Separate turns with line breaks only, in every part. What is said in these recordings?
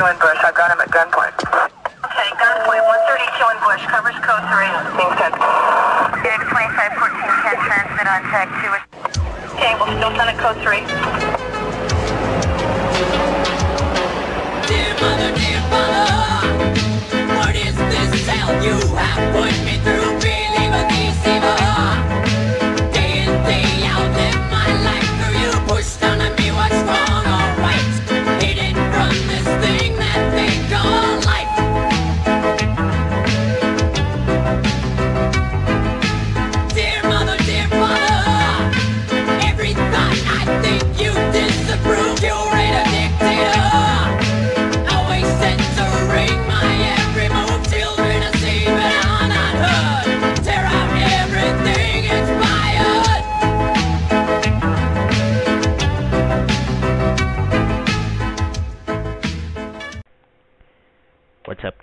in Bush. I've got him at gunpoint.
Okay, gunpoint, 132 in Bush, covers code 3.
Being sent.
Dig 2514 can transmit on tag 2. Okay, we'll still send it code 3.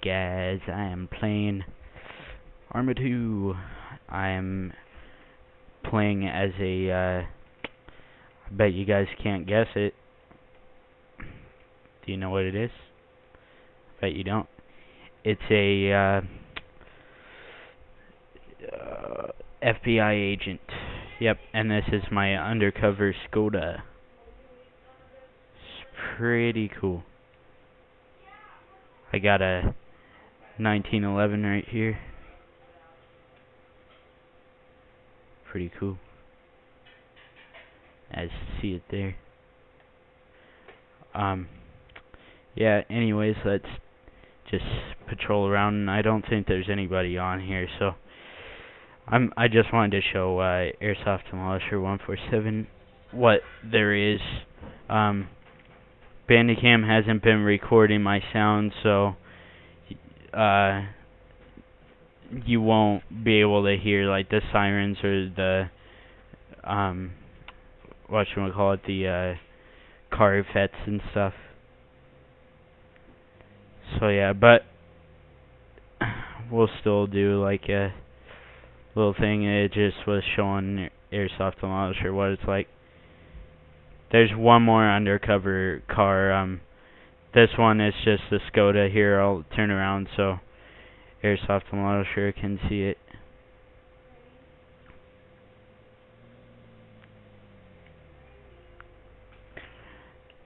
Guys? I am playing Arma 2. I am playing as a, uh, I bet you guys can't guess it. Do you know what it is? Bet you don't. It's a, uh, uh, FBI agent. Yep, and this is my undercover Skoda. It's pretty cool. I got a 1911 right here. Pretty cool. As see it there. Um, yeah, anyways, let's just patrol around. I don't think there's anybody on here, so I'm. I just wanted to show uh, Airsoft Demolisher 147 what there is. Um, Bandicam hasn't been recording my sound, so uh, you won't be able to hear like the sirens or the um, what should we call it, the uh, car fets and stuff. So yeah, but we'll still do like a little thing. It just was showing Airsoft Demolisher what it's like. There's one more undercover car. Um, this one is just the Skoda. Here, I'll turn around so Airsoft Demolisher can see it.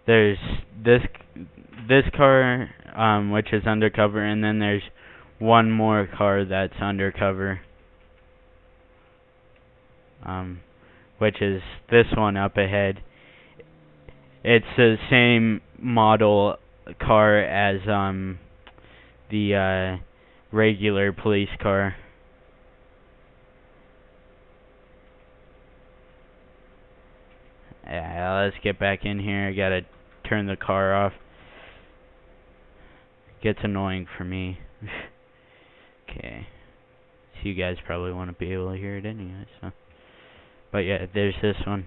There's this this car, um, which is undercover, and then there's one more car that's undercover. Um, which is this one up ahead it's the same model car as um the uh regular police car. Yeah, let's get back in here. I gotta turn the car off. Gets annoying for me. okay. So you guys probably want to be able to hear it anyway, so. But yeah, there's this one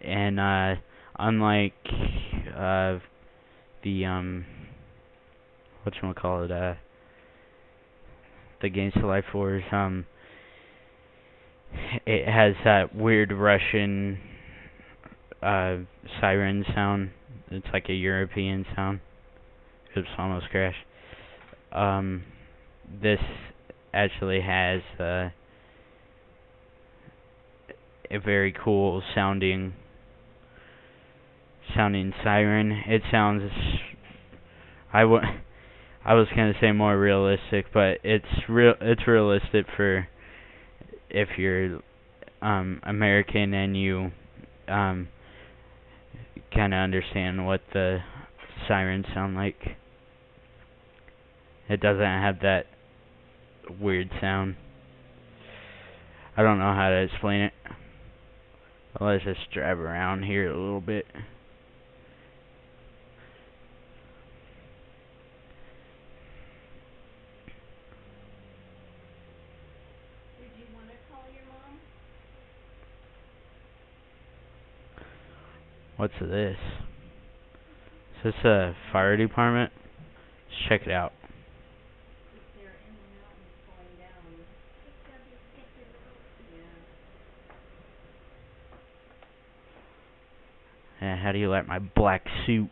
and uh unlike uh the um what you call it uh the Gangsta Life Force um it has that weird Russian uh siren sound. It's like a European sound. Oops almost crashed um this actually has uh a very cool sounding sounding siren. It sounds I w- I was gonna say more realistic, but it's real. It's realistic for if you're um American and you um kind of understand what the sirens sound like. It doesn't have that weird sound. I don't know how to explain it. Let's just drive around here a little bit. What's this? Is this a fire department? Let's check it out. Yeah, how do you like my black suit?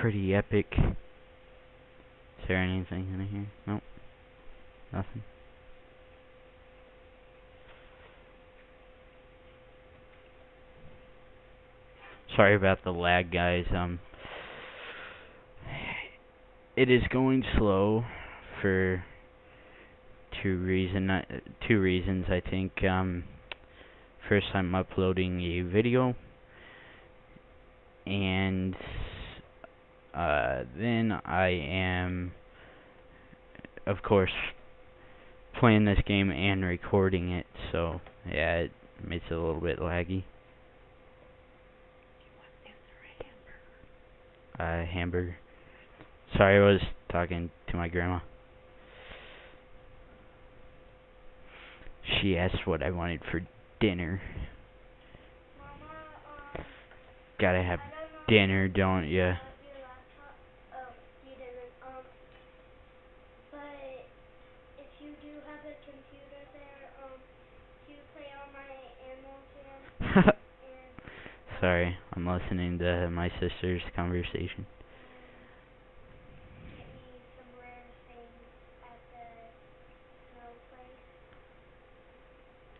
pretty epic. Is there anything in here? Nope. Nothing. Sorry about the lag, guys. Um, it is going slow for two reason uh, two reasons. I think um, first I'm uploading a video, and uh, then I am, of course, playing this game and recording it. So yeah, it makes it a little bit laggy. Uh, hamburger. Sorry, I was talking to my grandma. She asked what I wanted for dinner. Gotta have dinner, don't ya?
Oh, you didn't. Um, but if you do have a computer there, um, do you play on my Animal Jam? And
Sorry, I'm listening to my sister's conversation.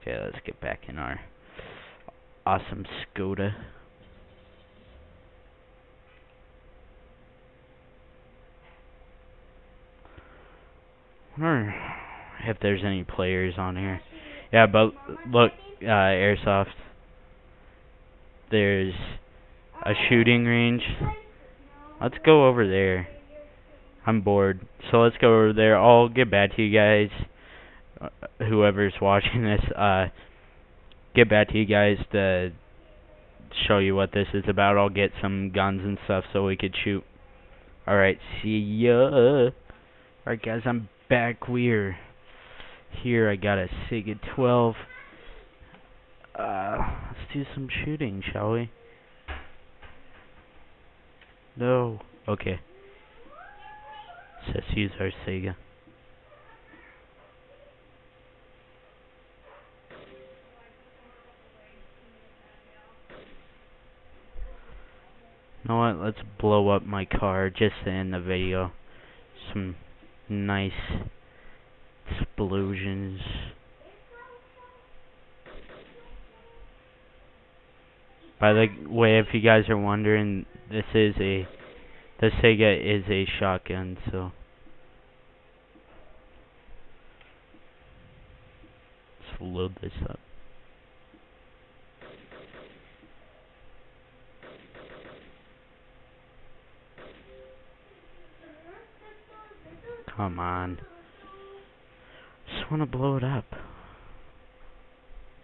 Okay, let's get back in our awesome Skoda. Wonder if there's any players on here. Yeah, but look, uh, airsoft. There's a shooting range. Let's go over there. I'm bored, so let's go over there. I'll get back to you guys. Uh, whoever's watching this, uh, get back to you guys to show you what this is about. I'll get some guns and stuff so we could shoot. Alright, see ya. Alright guys, I'm back. We're here. I got a Saiga 12. Uh, do some shooting, shall we? No. Okay. Says use our Saiga. You know what? Let's blow up my car just to end the video. Some nice explosions. By the way, if you guys are wondering, this is a the Saiga is a shotgun, so let's load this up. Come on. Just want to blow it up.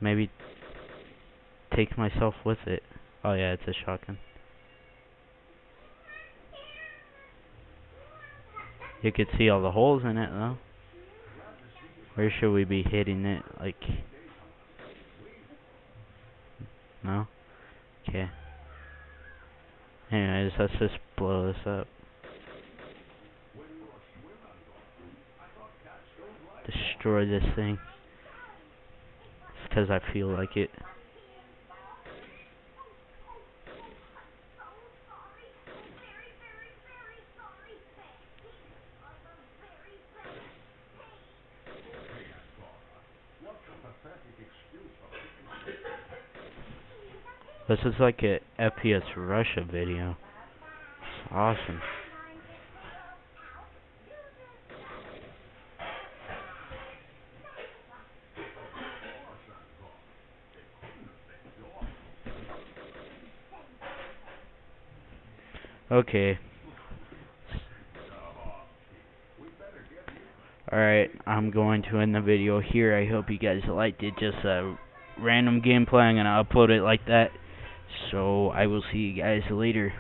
Maybe take myself with it. Oh yeah, it's a shotgun. You could see all the holes in it though. Where should we be hitting it? Like No? Okay. Anyways, let's just blow this up. Destroy this thing. Just 'cause I feel like it. This is like a FPS Russia video. It's awesome. Okay. Alright, I'm going to end the video here. I hope you guys liked it. Just a random gameplay. I'm going to upload it like that. So I will see you guys later.